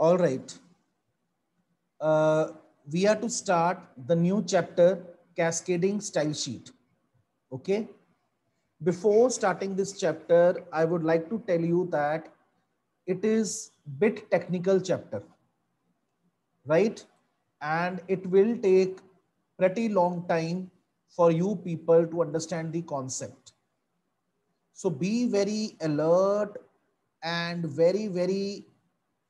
All right. Uh, we are to start the new chapter, Cascading Style Sheet. Okay. Before starting this chapter, I would like to tell you that it is bit technical chapter, right? And it will take pretty long time for you people to understand the concept. So be very alert and very, very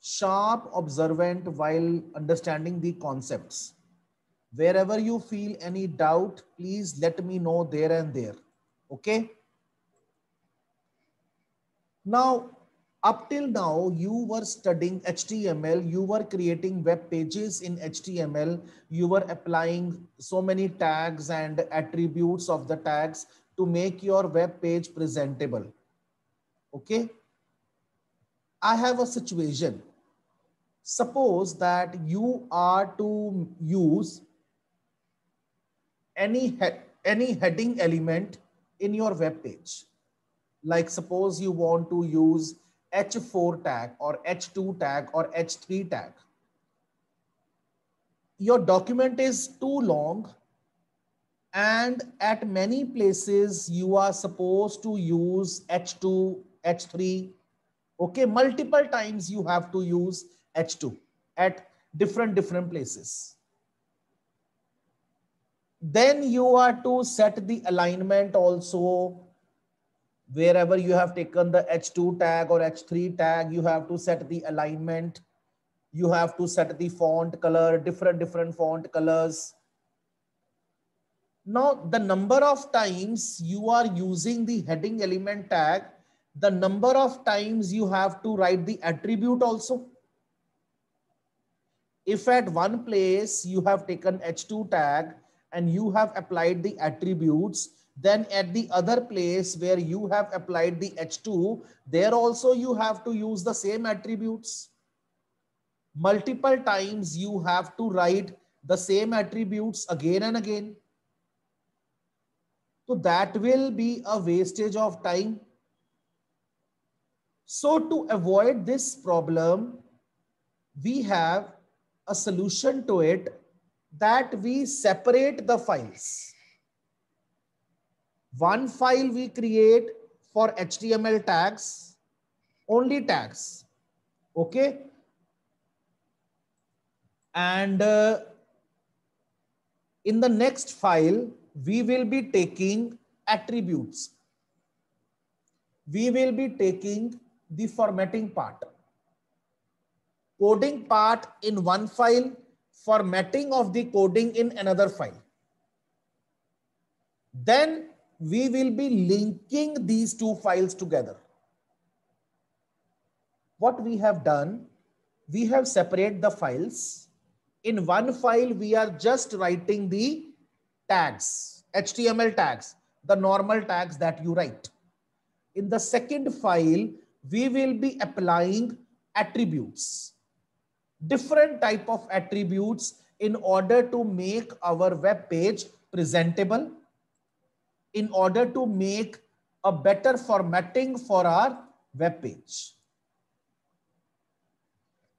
sharp observant while understanding the concepts. Wherever you feel any doubt, please let me know there and there. Okay. Now, up till now, you were studying HTML, you were creating web pages in HTML, you were applying so many tags and attributes of the tags to make your web page presentable. Okay. I have a situation suppose that you are to use any he any heading element in your web page. Like suppose you want to use h4 tag or h2 tag or h3 tag. Your document is too long and at many places you are supposed to use h2 h3 okay multiple times you have to use H2 at different, different places. Then you are to set the alignment also. Wherever you have taken the H2 tag or H3 tag, you have to set the alignment. You have to set the font color, different, different font colors. Now, the number of times you are using the heading element tag, the number of times you have to write the attribute also if at one place you have taken H2 tag and you have applied the attributes, then at the other place where you have applied the H2, there also you have to use the same attributes. Multiple times you have to write the same attributes again and again. So that will be a wastage of time. So to avoid this problem, we have a solution to it that we separate the files. One file we create for HTML tags, only tags. Okay. And uh, in the next file, we will be taking attributes. We will be taking the formatting part coding part in one file, formatting of the coding in another file. Then we will be linking these two files together. What we have done, we have separated the files. In one file, we are just writing the tags, HTML tags, the normal tags that you write. In the second file, we will be applying attributes different type of attributes in order to make our web page presentable, in order to make a better formatting for our web page.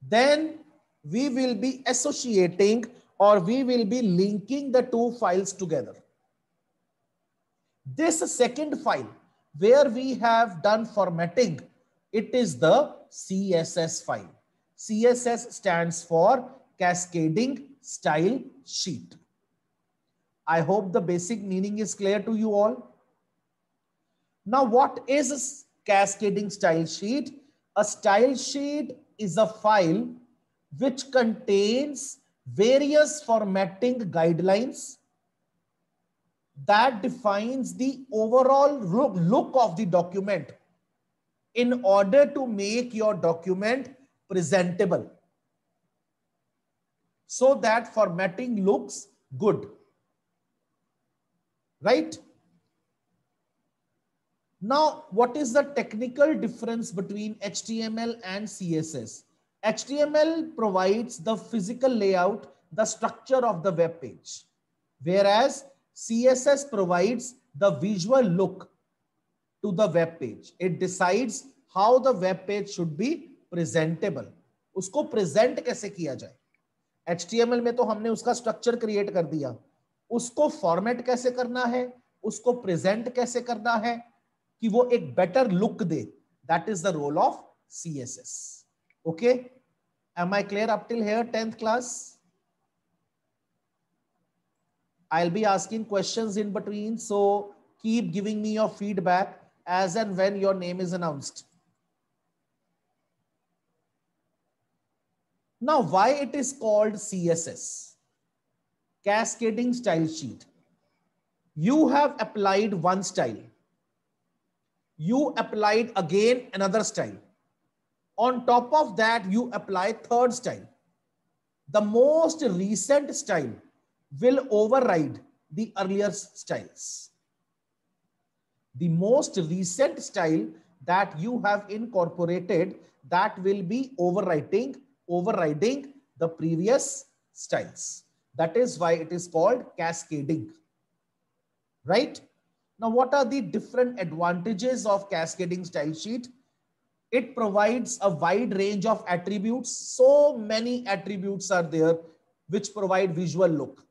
Then we will be associating or we will be linking the two files together. This second file where we have done formatting, it is the CSS file. CSS stands for Cascading Style Sheet. I hope the basic meaning is clear to you all. Now, what is a cascading style sheet? A style sheet is a file which contains various formatting guidelines that defines the overall look of the document in order to make your document presentable so that formatting looks good. Right? Now, what is the technical difference between HTML and CSS? HTML provides the physical layout, the structure of the web page, whereas CSS provides the visual look to the web page. It decides how the web page should be presentable. उसको present कैसे किया जाए H में तो हमने उसका structure create कर दिया उसको फॉर्मेट कैसे करना है उसको प्रेजेंट कैसे करना है कि वो एक better look they that is the role of C S S okay am I clear up till here tenth class I'll be asking questions in between. So keep giving me your feedback as and when your name is announced. Now, why it is called CSS? Cascading Style Sheet. You have applied one style. You applied again another style. On top of that, you apply third style. The most recent style will override the earlier styles. The most recent style that you have incorporated that will be overwriting overriding the previous styles. That is why it is called cascading. Right? Now, what are the different advantages of cascading style sheet? It provides a wide range of attributes. So many attributes are there which provide visual look.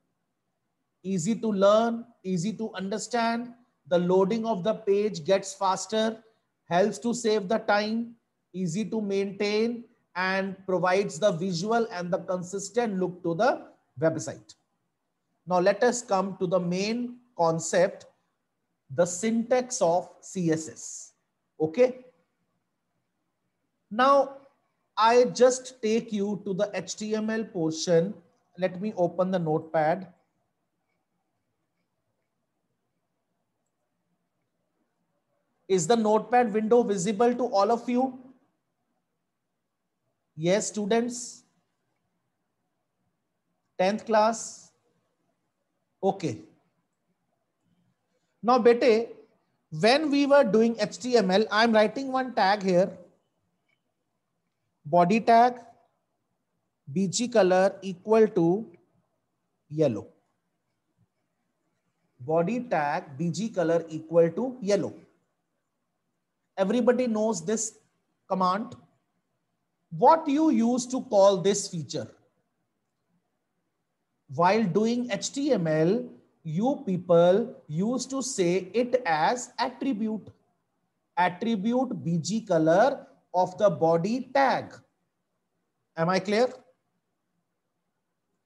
Easy to learn, easy to understand. The loading of the page gets faster, helps to save the time, easy to maintain, and provides the visual and the consistent look to the website. Now let us come to the main concept, the syntax of CSS. Okay. Now I just take you to the HTML portion. Let me open the notepad. Is the notepad window visible to all of you? Yes, students. 10th class. Okay. Now, bete, when we were doing HTML, I'm writing one tag here. Body tag, BG color equal to yellow. Body tag, BG color equal to yellow. Everybody knows this command what you used to call this feature. While doing HTML, you people used to say it as attribute. Attribute BG color of the body tag. Am I clear?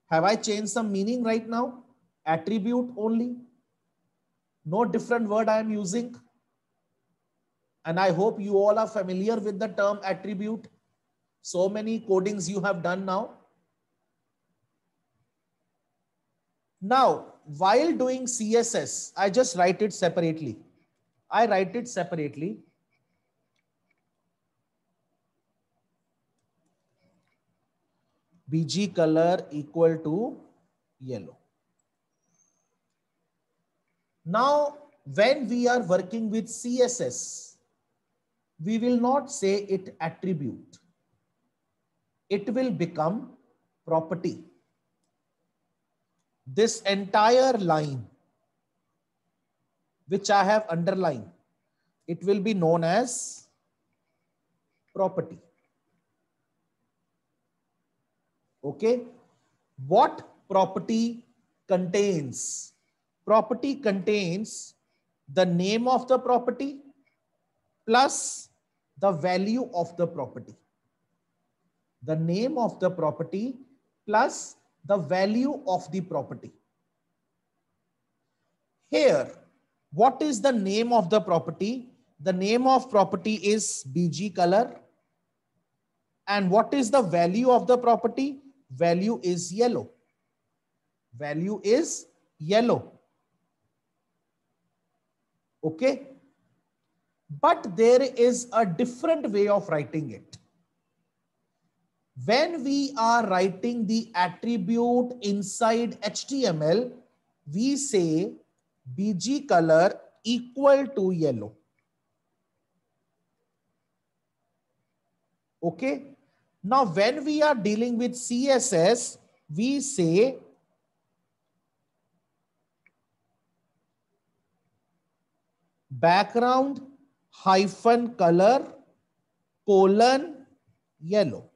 Have I changed some meaning right now? Attribute only. No different word I am using. And I hope you all are familiar with the term attribute so many codings you have done now. Now, while doing CSS, I just write it separately. I write it separately. BG color equal to yellow. Now, when we are working with CSS, we will not say it attribute it will become property. This entire line, which I have underlined, it will be known as property. Okay. What property contains? Property contains the name of the property plus the value of the property the name of the property plus the value of the property. Here, what is the name of the property? The name of property is BG color. And what is the value of the property? Value is yellow. Value is yellow. Okay. But there is a different way of writing it when we are writing the attribute inside HTML, we say BG color equal to yellow. Okay. Now, when we are dealing with CSS, we say background hyphen color colon yellow.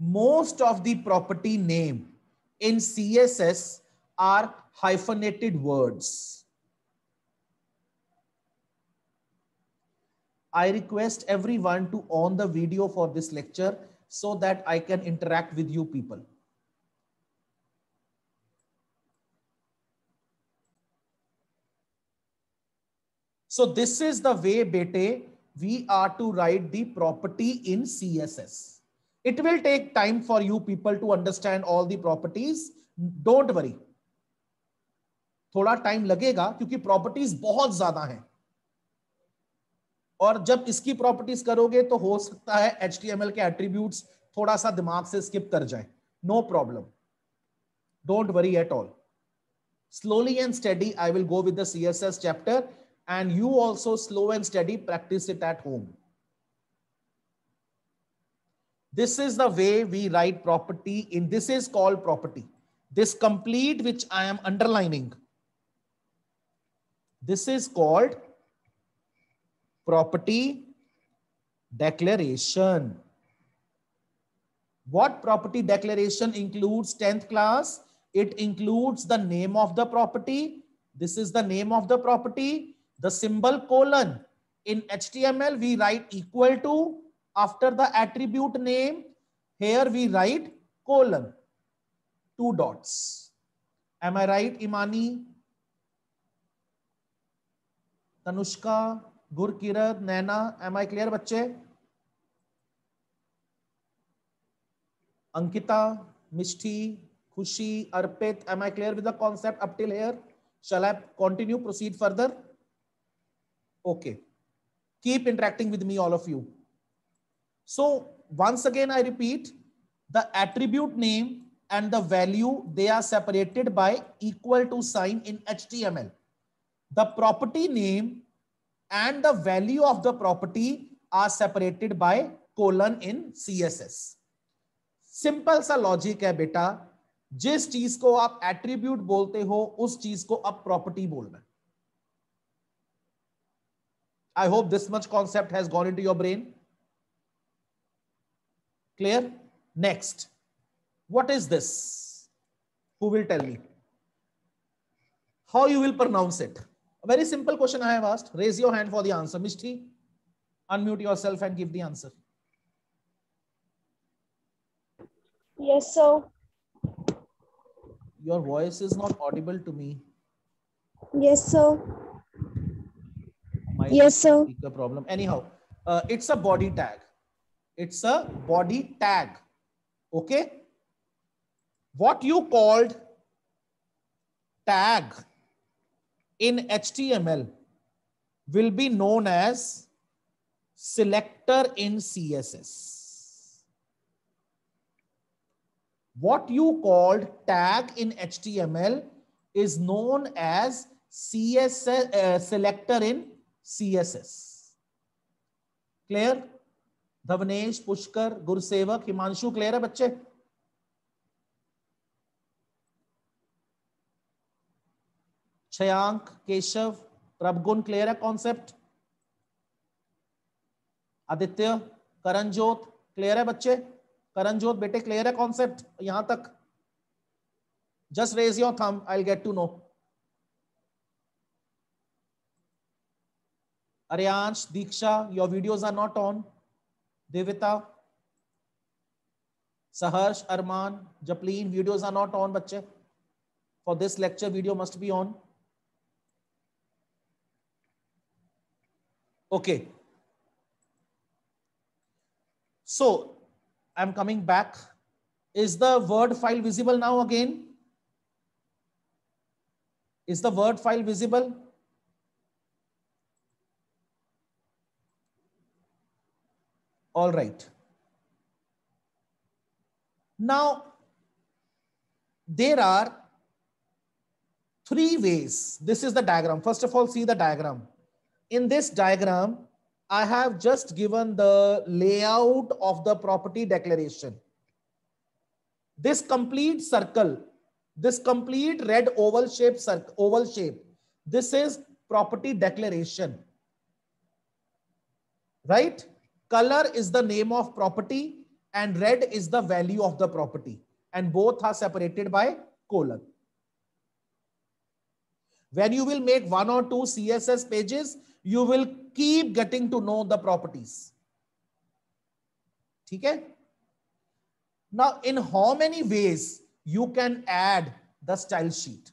Most of the property name in CSS are hyphenated words. I request everyone to on the video for this lecture so that I can interact with you people. So this is the way, bete, we are to write the property in CSS. It will take time for you people to understand all the properties. Don't worry. थोड़ा time लगेगा क्योंकि properties बहुत ज़्यादा हैं और जब इसकी properties करोगे तो हो सकता है एच के एट्रीब्यूट्स थोड़ा सा दिमाग से स्किप कर जाए no problem don't worry at all and steady i will go with the css chapter and you also slow and steady practice it at home this is the way we write property in this is called property this complete which i am underlining this is called property declaration. What property declaration includes 10th class? It includes the name of the property. This is the name of the property. The symbol colon. In HTML, we write equal to. After the attribute name, here we write colon. Two dots. Am I right, Imani? Tanushka Gurkirat Naina am I clear बच्चे Ankita Mishti Khushi Arpit am I clear with the concept up till here shall i continue proceed further okay keep interacting with me all of you so once again i repeat the attribute name and the value they are separated by equal to sign in html the property name and the value of the property are separated by colon in css simple सा logic है बेटा जिस चीज़ को आप attribute बोलते हो उस चीज़ को अब प्रॉपर्टी बोलना I hope this much concept has gone into your brain Clear? Next. What is this? Who will tell me? How you will pronounce it? A very simple question I have asked. Raise your hand for the answer. Mishti, unmute yourself and give the answer. Yes, sir. Your voice is not audible to me. Yes, sir. Yes, sir. The problem. Anyhow, uh, it's a body tag. It's a body tag. Okay. What you called tag in HTML will be known as selector in CSS. What you called tag in HTML is known as CSS uh, selector in CSS. Clear? Dhavnesh, Pushkar Gurusevak Himanshu clear है बच्चे? Shayank Keshav Prabhgun clear है concept Aditya Karanjot clear है बच्चे। करणजोत बेटे clear है concept यहाँ तक। Just raise your thumb I get to know Ariyansh Diksha your videos are not on Devita, Saharsh, Arman, Japleen videos are not on बच्चे। For this lecture video must be on okay so I am coming back is the word file visible now again is the word file visible All right. Now, there are three ways. This is the diagram. First of all, see the diagram in this diagram, I have just given the layout of the property declaration. This complete circle, this complete red oval shape, oval shape, this is property declaration. Right? Color is the name of property. and red is the value of the property and both are separated by colon. When you will make one or two CSS pages, you will keep getting to know the properties. Okay? Now, in how many ways you can add the style sheet?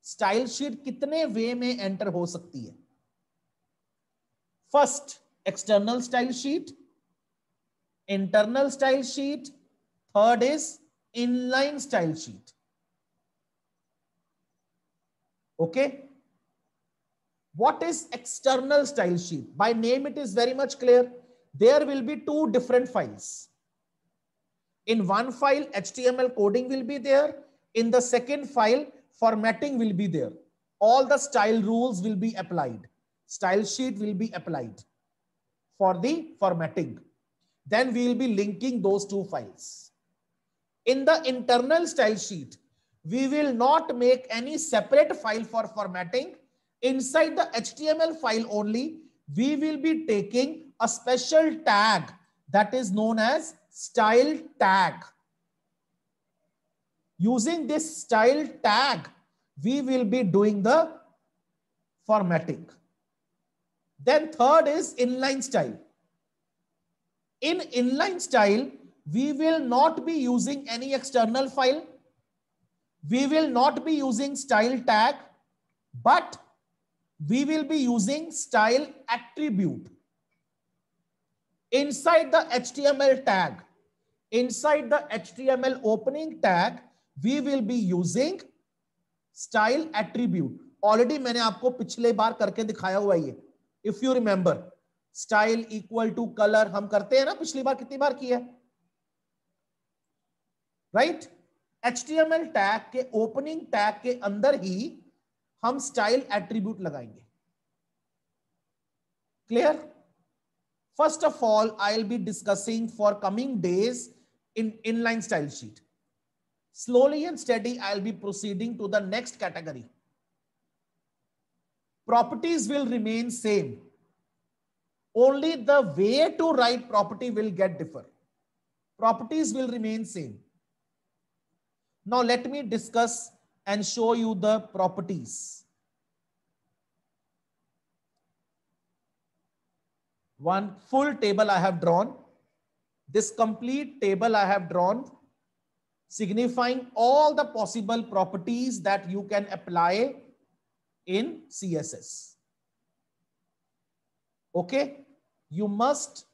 Style sheet कितने वे में enter हो सकती है First, external style sheet, internal style sheet, third is inline style sheet. Okay. What is external style sheet? By name, it is very much clear. There will be two different files. In one file, HTML coding will be there. In the second file, formatting will be there. All the style rules will be applied. Style sheet will be applied for the formatting. Then we will be linking those two files. In the internal style sheet, we will not make any separate file for formatting. Inside the HTML file only, we will be taking a special tag that is known as style tag. Using this style tag, we will be doing the formatting. Then third is inline style. In inline style, we will not be using any external file we will not be using style tag, but we will be using style attribute. Inside the HTML tag, inside the HTML opening tag, we will be using style attribute. Already मैंने आपको पिछले बार करके दिखाया हुआ ये if you remember style equal to colour हम करते हैं ना, पिछली बार कितनी बार किया राइट right? एचटीएमएल टैग के ओपनिंग टैग के अंदर ही हम स्टाइल एट्रीब्यूट लगाएँगे। Clear first of all I will be discussing for coming days in inline style sheet slowly and steady, i'll be proceeding to the next category. Properties will remain same only the way to write property will get differ properties will remain same now let me discuss and show you the properties. One full table I have drawn. This complete table I have drawn signifying all the possible properties that you can apply in CSS. Okay, you must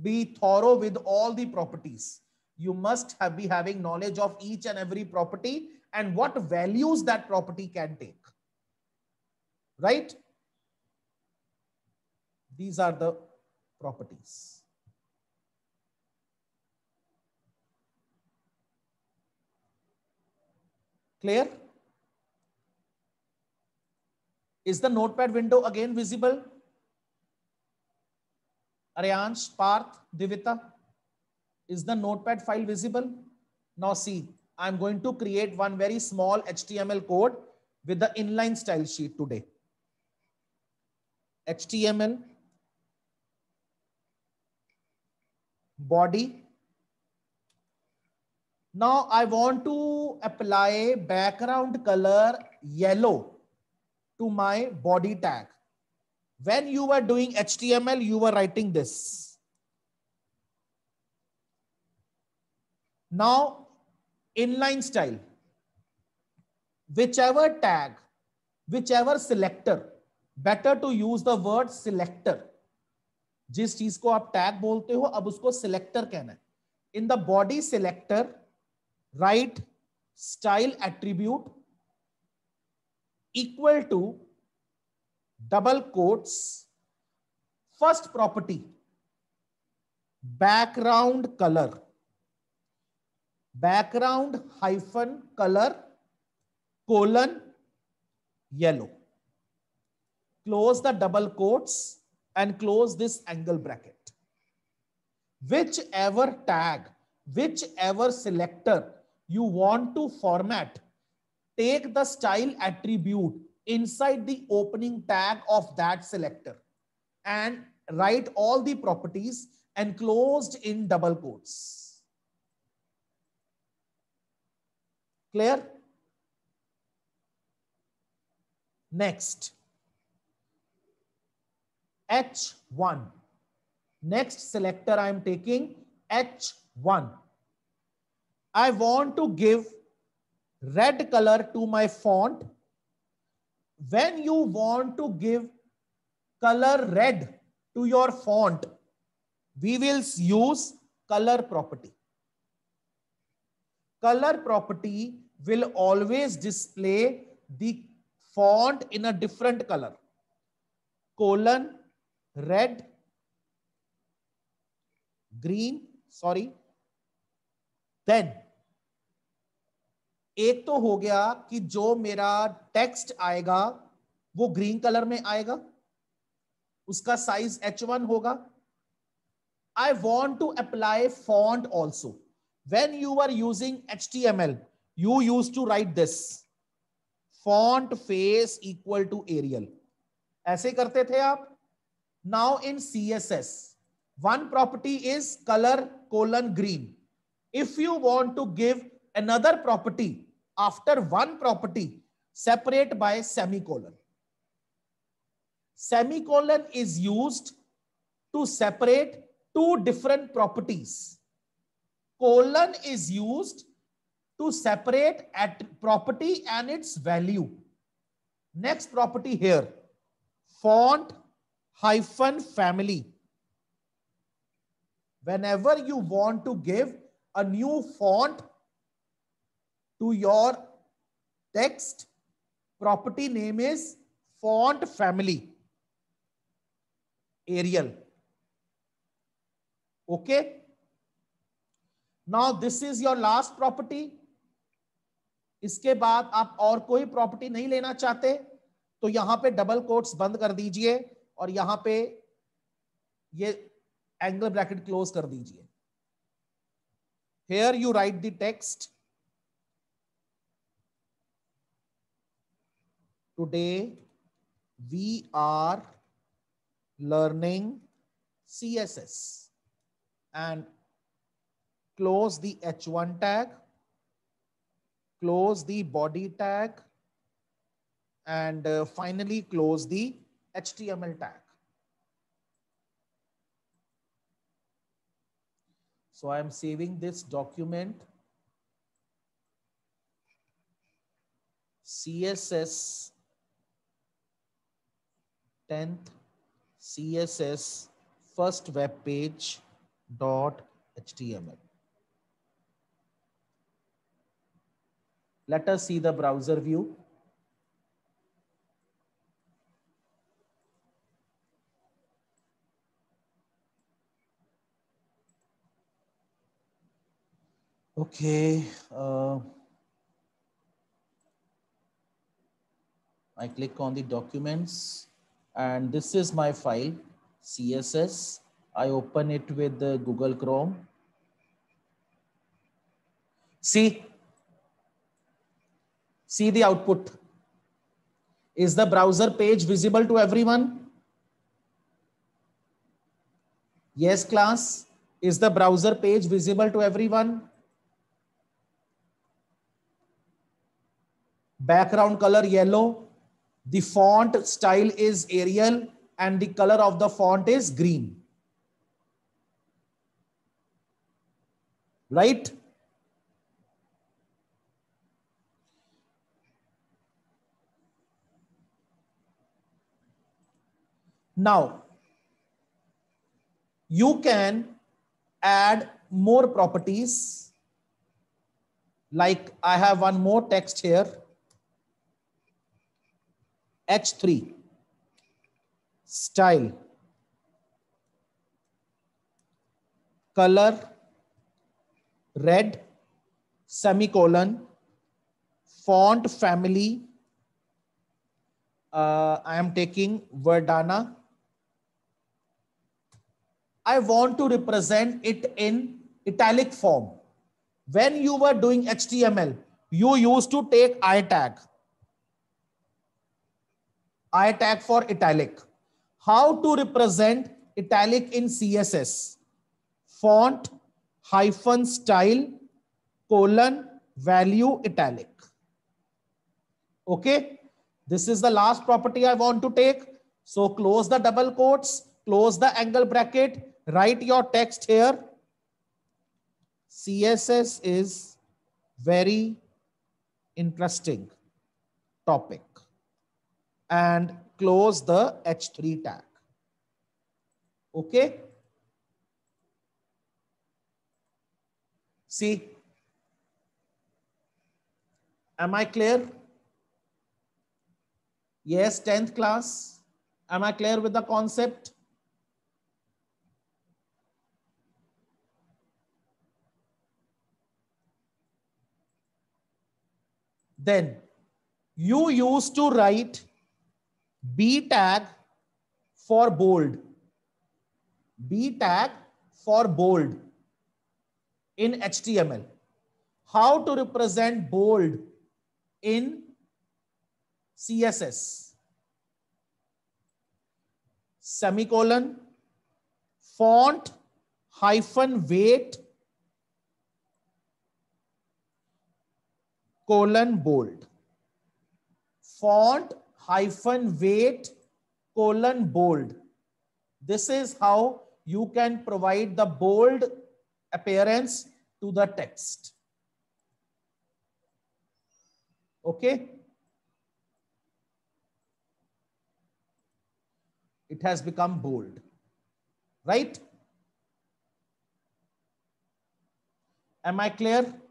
be thorough with all the properties you must have be having knowledge of each and every property and what values that property can take. Right? These are the properties. Clear? Is the notepad window again visible? Aryansh, Parth, Divita? Is the notepad file visible? Now see, I'm going to create one very small HTML code with the inline style sheet today. HTML body. Now I want to apply background color yellow to my body tag. When you were doing HTML, you were writing this. Now, inline style, whichever tag, whichever selector, better to use the word selector. जिस चीज़ को आप tag बोलते हो अब उसको selector कहना है in the body selector right style attribute equal to double quotes first property background color background hyphen color colon yellow. Close the double quotes and close this angle bracket. Whichever tag whichever selector you want to format take the style attribute inside the opening tag of that selector and write all the properties enclosed in double quotes. Clear? Next, H1. Next selector I am taking H1. I want to give red color to my font. When you want to give color red to your font, we will use color property. Color property will always display the font in a different color. Colon, red, green, sorry. Then एक तो हो गया कि जो मेरा text आएगा, वो green colour में आएगा, उसका साइज़ एच वन होगा। I want to apply font also when you are using H T M L you use to write this font face equal to Arial ऐसे करते थे आप। Now in C S S one property is colour colon green if you want to give another property after one property, separate by semicolon. Semicolon is used to separate two different properties. Colon is used to separate at property and its value. Next property here, font hyphen family. Whenever you want to give a new font to your text, property name is font family. Arial. Okay. Now this is your last property. इसके बाद आप और कोई property नहीं लेना चाहते तो यहाँ पे डबल कोट्स बंद कर दीजिए और यहाँ पे ये एंगल ब्रैकेट क्लोज कर दीजिए here you write the text Today, we are learning CSS and close the H1 tag, close the body tag, and uh, finally close the HTML tag. So I am saving this document CSS 10th CSS first web page dot html. Let us see the browser view. Okay. Uh, I click on the documents and this is my file CSS I open it with the Google Chrome. See, see the output. Is the browser page visible to everyone? Yes, class. Is the browser page visible to everyone? Background color yellow. The font style is Arial and the color of the font is green. right? Now, you can add more properties. Like I have one more text here. H3, style, color, red semicolon font family uh, I am taking Verdana. I want to represent it in italic form. When you were doing HTML, you used to take I tag. I tag for italic. How to represent italic in CSS? font hyphen style colon value italic. Okay. This is the last property I want to take. So close the double quotes, close the angle bracket, write your text here. CSS is very interesting topic and close the H3 tag. Okay. See, am I clear? Yes, 10th class. Am I clear with the concept? Then you used to write B tag for bold. B tag for bold in HTML. How to represent bold in CSS. Semicolon, font, hyphen weight, colon bold. Font, hyphen weight, colon bold. This is how you can provide the bold appearance to the text. Okay. It has become bold, right? Am I clear?